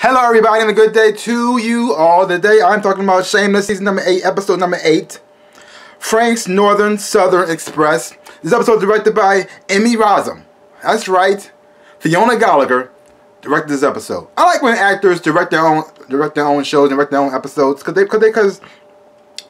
Hello everybody and a good day to you all. Today I'm talking about Shameless season number 8, episode number 8. Frank's Northern Southern Express. This episode is directed by Emmy Rossum. That's right. Fiona Gallagher directed this episode. I like when actors direct their own direct their own shows, direct their own episodes, cause they cause they cause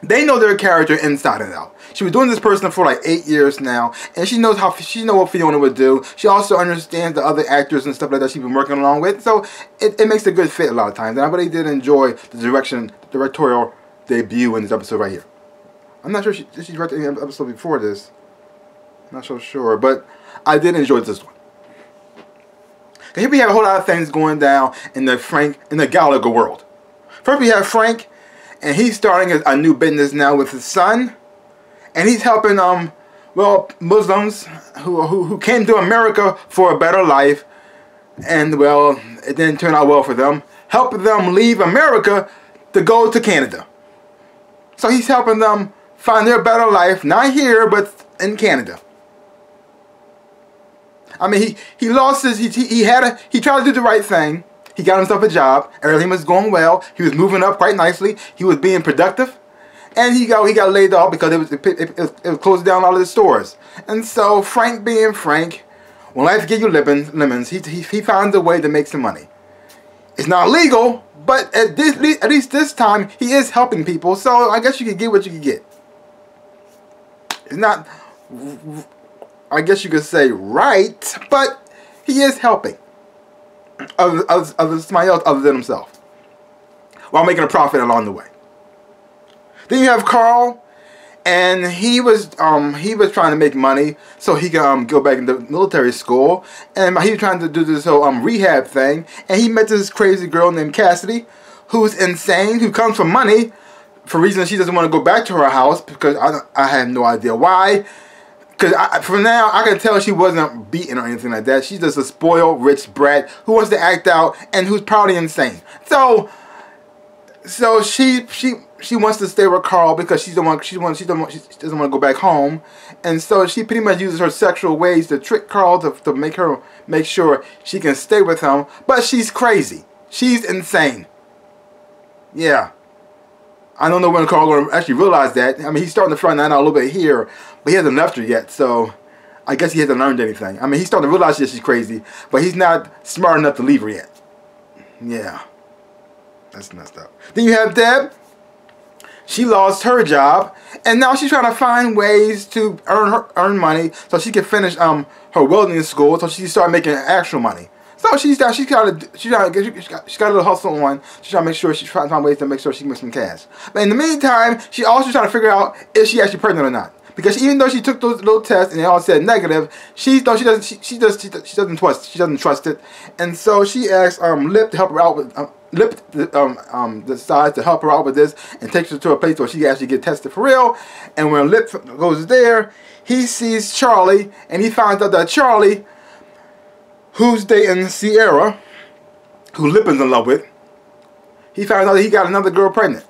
they know their character inside and out. She was doing this person for like eight years now, and she knows how she know what Fiona would do. She also understands the other actors and stuff like that she's been working along with, so it, it makes a good fit a lot of times. And I really did enjoy the direction, directorial debut in this episode right here. I'm not sure she she direct any episode before this. I'm not so sure, but I did enjoy this one. Here we have a whole lot of things going down in the Frank in the Gallagher world. First, we have Frank, and he's starting a, new business now with his son, and he's helping um well Muslims who who who came to America for a better life, and well it didn't turn out well for them. Helping them leave America to go to Canada. So he's helping them find their better life, not here but in Canada. I mean, he, he lost his, he, he had a, he tried to do the right thing. He got himself a job. Everything was going well. He was moving up quite nicely. He was being productive. And he got, he got laid off because it was, it, it, it, was down all of the stores. And so Frank being Frank, when life gives you lemons, lemons he, he, he finds a way to make some money. It's not legal, but at, this, at least this time, he is helping people. So I guess you can get what you can get. It's not I guess you could say right, but he is helping other, other, other, somebody else other than himself while making a profit along the way. Then you have Carl, and he was um, he was trying to make money so he could um, go back into military school, and he was trying to do this whole um, rehab thing, and he met this crazy girl named Cassidy, who's insane, who comes for money for reasons she doesn't want to go back to her house because I, I have no idea why. Because from now, I can tell she wasn't beaten or anything like that. She's just a spoiled, rich brat who wants to act out and who's probably insane. So, so she she she wants to stay with Carl because she's the one she wants she don't want, she doesn't want to go back home, and so she pretty much uses her sexual ways to trick Carl to to make her make sure she can stay with him. But she's crazy. She's insane. Yeah. I don't know when Carl going to actually realize that. I mean, he's starting to front out a little bit here, but he hasn't left her yet, so I guess he hasn't learned anything. I mean, he's starting to realize that she's crazy, but he's not smart enough to leave her yet. Yeah. That's messed up. Then you have Deb. She lost her job, and now she's trying to find ways to earn her earn money so she can finish um her welding school, so she can start making actual money. So she's got she's got to she's got she's got, she's got a little hustle on. She's trying to make sure she's trying to find ways to make sure she can make some cash. But in the meantime, she also trying to figure out if she actually pregnant or not. Because even though she took those little tests and they all said negative, she though she doesn't she, she does she, she doesn't trust she doesn't trust it, and so she asks um Lip to help her out with um, Lip um um decides to help her out with this and takes her to a place where she actually get tested for real. And when Lip goes there, he sees Charlie and he finds out that Charlie who's dating Sierra, who Lipin's in love with, he found out that he got another girl pregnant.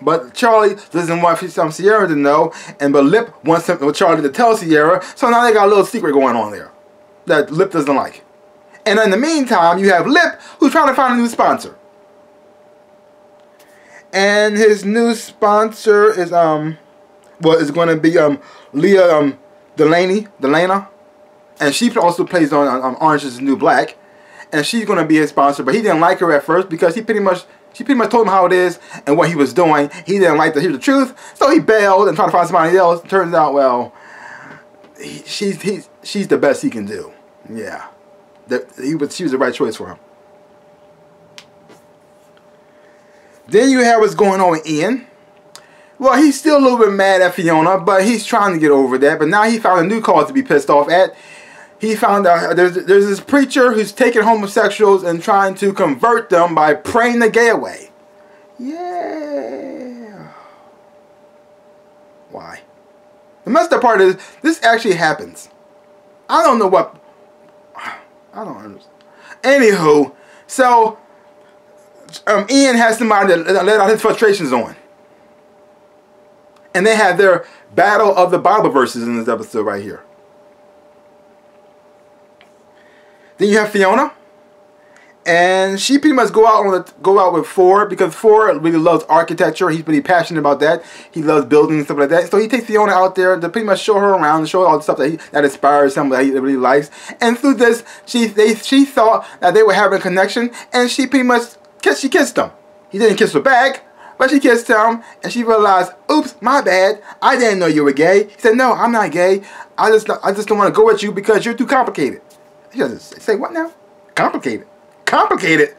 But Charlie doesn't want some Sierra to know, and but Lip wants him, well, Charlie to tell Sierra, so now they got a little secret going on there that Lip doesn't like. And in the meantime, you have Lip who's trying to find a new sponsor. And his new sponsor is um well is gonna be um Leah um Delaney Delana and she also plays on, on Orange is the New Black, and she's gonna be his sponsor. But he didn't like her at first because he pretty much she pretty much told him how it is and what he was doing. He didn't like to hear the truth, so he bailed and tried to find somebody else. Turns out, well, he, she's he's she's the best he can do. Yeah, that he was she was the right choice for him. Then you have what's going on with Ian. Well, he's still a little bit mad at Fiona, but he's trying to get over that. But now he found a new cause to be pissed off at he found out there's, there's this preacher who's taking homosexuals and trying to convert them by praying the gay away. Yeah. Why? The messed up part is this actually happens. I don't know what. I don't understand. Anywho, so um, Ian has somebody to let out his frustrations on. And they have their battle of the Bible verses in this episode right here. Then you have Fiona. and she pretty much go out on go out with Ford because Ford really loves architecture. He's really passionate about that. He loves building and stuff like that. So he takes Fiona out there to pretty much show her around show her all the stuff that he, that inspires him that he really likes. And through this, she they she thought that they were having a connection, and she pretty much kiss, she kissed him. He didn't kiss her back. But she kissed him, and she realized, "Oops, my bad. I didn't know you were gay." He said, "No, I'm not gay. I just, I just don't want to go with you because you're too complicated." He doesn't say what now? Complicated complicated.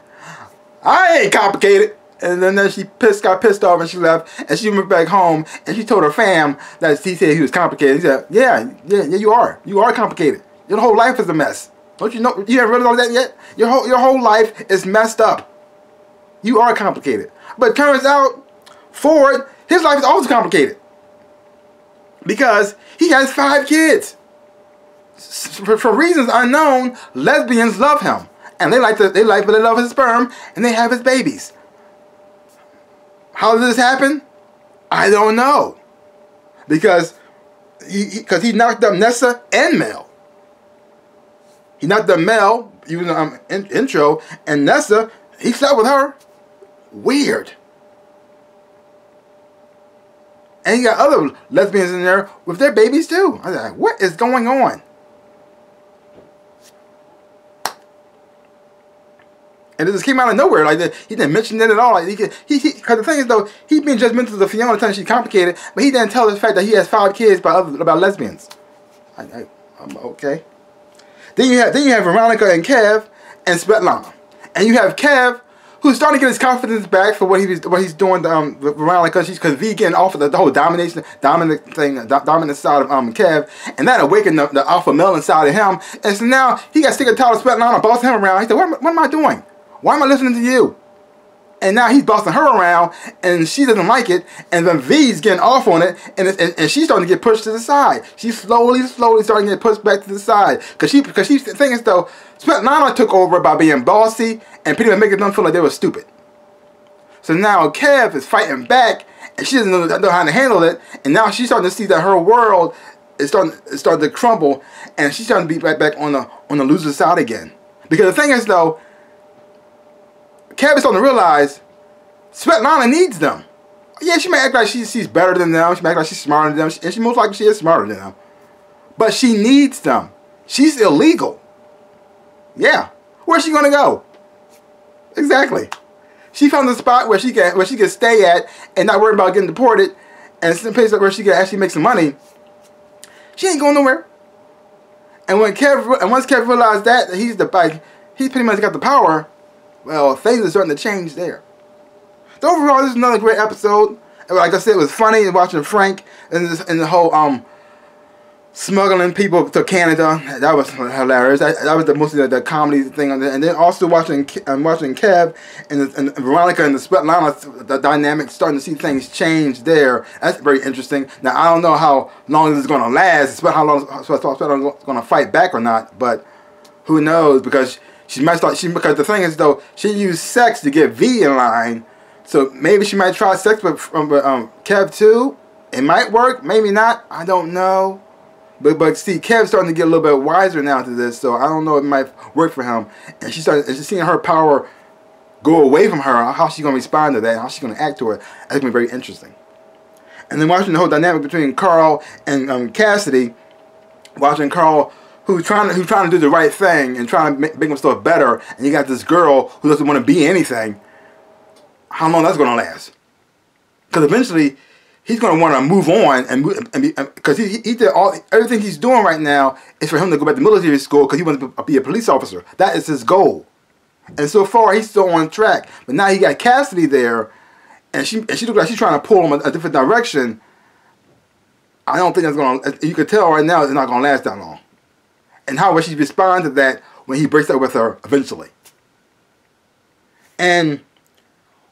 I ain't complicated. And then, then she pissed, got pissed off and she left. And she went back home and she told her fam that he said he was complicated. He said, yeah, yeah, yeah, you are. You are complicated. Your whole life is a mess. Don't you know? You haven't realized that yet? Your whole, your whole life is messed up. You are complicated. But turns out, Ford, his life is also complicated. Because he has five kids. For, reasons unknown, lesbians love him and they like to they like but they love his sperm and they have his babies. How did this happen? I don't know. Because he because he, knocked up Nessa and Mel. He knocked up Mel, even um in, intro, and Nessa, he slept with her. Weird. And you got other lesbians in there with their babies too. I was like, what is going on? And it just came out of nowhere. Like he didn't mention it at all. Like he, he, because the thing is though, he's being judgmental to Fiona, telling she's complicated, but he didn't tell the fact that he has five kids by other about lesbians. I, I, I'm okay. Then you have then you have Veronica and Kev and Svetlana, and you have Kev who's starting to get his confidence back for what he was what he's doing um with Veronica. She's because V getting off of the, the, whole domination dominant thing, the dominant side of um Kev, and that awakened the, the alpha male inside of him. And so now he got sick and tired of Svetlana bossing him around. He said, what, what am I doing? Why am I listening to you? And now he's bossing her around, and she doesn't like it. And then V's getting off on it, and, and, and she's starting to get pushed to the side. She's slowly, slowly starting to get pushed back to the side because she because she's thinking though Svetlana took over by being bossy and pretty much making them feel like they were stupid. So now Kev is fighting back, and she doesn't know, know how to handle it. And now she's starting to see that her world is starting is starting to crumble, and she's starting to be right back on the on the loser side again. Because the thing is though Kevin's starting to realize Svetlana needs them. Yeah, she may act like she, she's better than them. She may act like she's smarter than them. And she most likely she is smarter than them. But she needs them. She's illegal. Yeah. Where's she gonna go? Exactly. She found a spot where she can where she can stay at and not worry about getting deported and some place where she can actually make some money. She ain't going nowhere. And when Kev and once Kev realized that he's the like he's pretty much got the power, well, things are starting to change there. So overall, this is another great episode. Like I said, it was funny watching Frank and, this, and the whole um smuggling people to Canada. That was hilarious. That, that was the mostly the, the comedy thing. And then also watching um, watching Kev and, and Veronica and the Svetlana, the dynamic, starting to see things change there. That's very interesting. Now, I don't know how long this is going to last, how long Svetlana's going to fight back or not, but who knows, because she might start. She because the thing is though, she used sex to get V in line. So maybe she might try sex with um, um Kev too. It might work, maybe not. I don't know. But but see, Kev's starting to get a little bit wiser now to this, so I don't know. If it might work for him. And she started. And she's seeing her power go away from her. How she's gonna respond to that? How she's gonna act to it? That's gonna be very interesting. And then watching the whole dynamic between Carl and um, Cassidy, watching Carl who's trying to who's trying to do the right thing and trying to make, make himself better, and you got this girl who doesn't want to be anything. How long that's gonna last? Because eventually he's gonna want to move on and and because he, he did all everything he's doing right now is for him to go back to military school because he wants to be a police officer. That is his goal. And so far he's still on track. But now he got Cassidy there, and she and she looks like she's trying to pull him a, a different direction. I don't think that's gonna. You can tell right now it's not gonna last that long and how will she respond to that when he breaks up with her eventually. And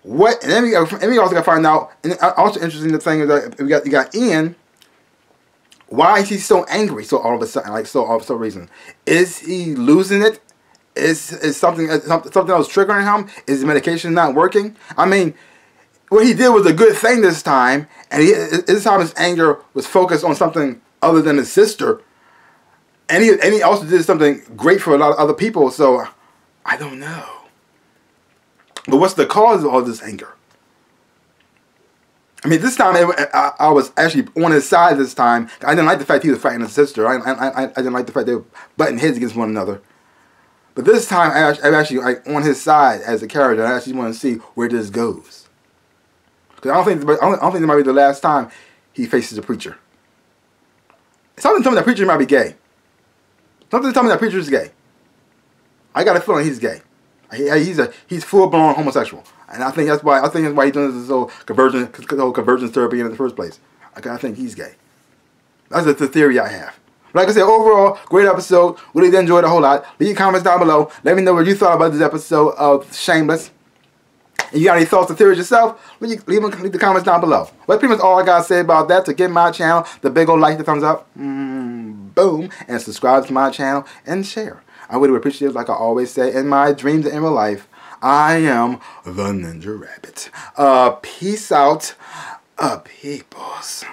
what, and then we, and we also got to find out, and also interesting the thing is that we got, you got Ian, why is he so angry so all of a sudden, like so all of some reason? Is he losing it? Is, is something something else triggering him? Is medication not working? I mean, what he did was a good thing this time, and he, this time his anger was focused on something other than his sister and he, and he also did something great for a lot of other people. So I don't know. But what's the cause of all this anger? I mean, this time it, I, I, was actually on his side this time. I didn't like the fact he was fighting his sister. I, I, I, didn't like the fact they were butting heads against one another. But this time, I, I'm actually like, on his side as a character. I actually want to see where this goes. Because I don't think I don't, I don't think it might be the last time he faces a preacher. Something tells me that preacher might be gay. Something tells me that preacher is gay. I got a feeling he's gay. He, he's a he's full blown homosexual, and I think that's why I think that's why he's doing this whole conversion whole conversion therapy in the first place. I, think he's gay. That's the theory I have. Like I said, overall, great episode. Really enjoyed it a whole lot. Leave your comments down below. Let me know what you thought about this episode of Shameless. And you got any thoughts or theories yourself? Leave, leave, leave the comments down below. That's pretty much all I got to say about that. To get my channel, the big old like, the thumbs up, mm, boom, and subscribe to my channel and share. I would appreciate it, like I always say, in my dreams and in real life. I am the Ninja Rabbit. Uh, peace out, uh, peoples.